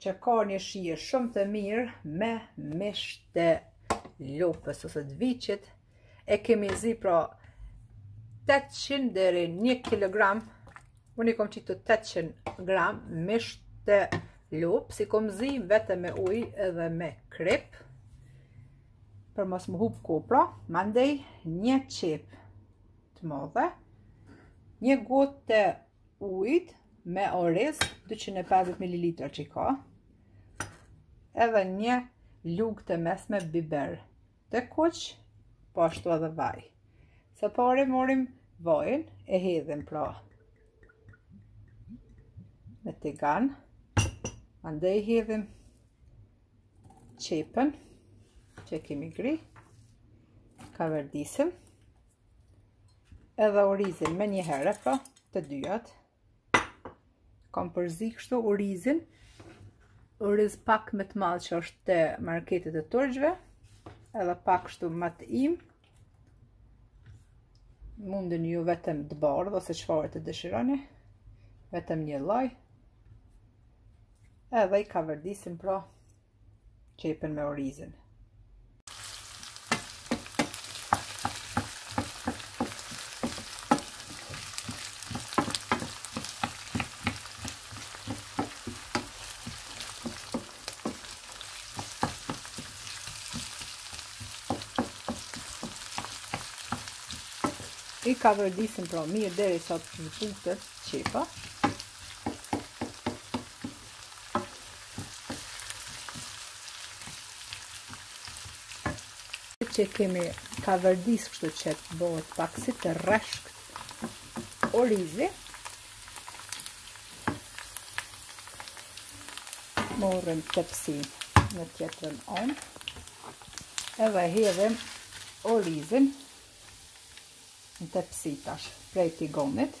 që ka një shije shumë të mirë me mish të lopës ose të viçit e kemi zi pra 800 dheri 1 kg unë i kom qitu 800 gram mish të lopës i kom zi vetëm me uj edhe me krip për mos më hupë kopra mandej një qep të modhe një gotë të ujit me oriz 250 ml që i ka edhe një lugë të mesme biber të kuq po ashtu edhe vaj se pari morim vajin e hedhim pra me tigan mandej hedhim qepën që kemi gri kavërdisim edhe orizin me një herë, pra, të dyjat. Kam përzi kështu orizin, oriz pak ma të madh që është të marketit e turqve, edhe pak kështu ma të im, mundni ju vetëm të bardh, ose çfarë të dëshironi, vetëm një lloj, edhe i kavërdisim pra qepën me orizin. i kavërdisim pra mirë derisa të zbutet qepa që kemi kavërdis kështu që të bëhet pak si të rreshk orizi morrim tepsi në tjetërën onë edhe hedhim orizin në tepsi tash prej tigonit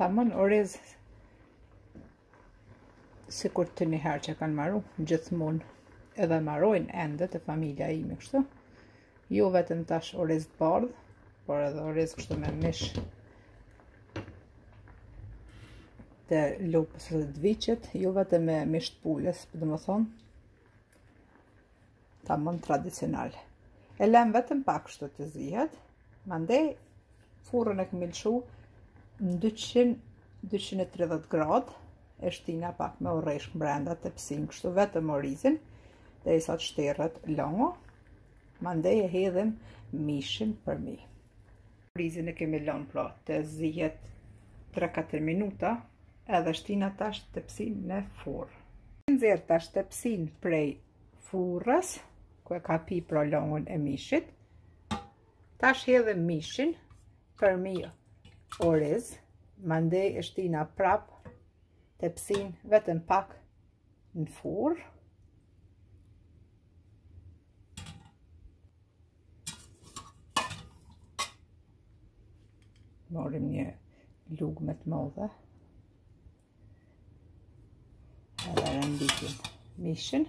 Tamon oriz sikur të njëherë që kanë maru gjithmonë edhe marojnë ende te familja imi kështu jo vetëm tash oriz të bardhë por edhe oriz kështu me mish të lopës dhe të viçit jo vetëm me mish të pulës por domethonë Tamam tradicional. E lem vetëm pak kështu të zihet. Mandej furrën e kemi lëshu në 200 230 grad e shtina pak me u rreshk brenda tepsinë kështu vetëm orizin derisa të shterret longu mandej e hedhim mishin përmi Orizin e kemi lonë pra të zihet 3-4 minuta edhe shtina tash tepsin në furrë. Nxjerrim tash tepsin prej furrës ku e ka pi pra longun e mishit. Tash hedhim mishin për mi oriz, mandej e shtina prap tepsin vetëm pak në furrë. Marrim një lugë ma të modhe. Edhe renditim mishin.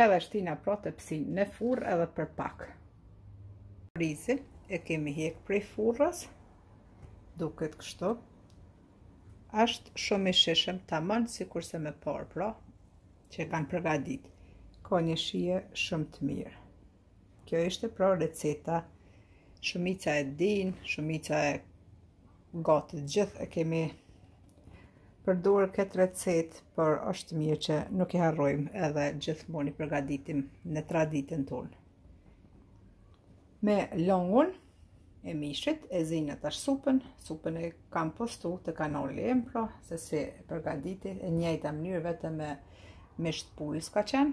Edhe shtina pra tepsin në furrë edhe për pak. Orizin e kemi hek prej furrës, duket kështu. Ashtë shumë i shishëm tamon sikurse më parë pra, që kanë përgadit. Ka një shije shumë të mirë. Kjo ishte pra receta shumica e din, shumica e Gati të gjithë e kemi përdorë këtë recet, por është mirë që nuk i harrojmë edhe gjithmonë i përgaditim në traditën tonë. Me longun e mishit e zina tash supën, supën e kam postu te kanali em pra, se si përgaditi e njëjta mënyrë vetëm me mish t'pulës ka qenë,